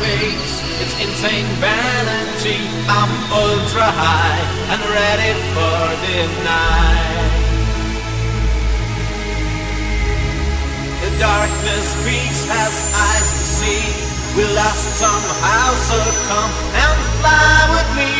It's insane, Vanity, I'm ultra high and ready for the night. The darkness speaks has eyes to see. We lost somehow succumb and fly with me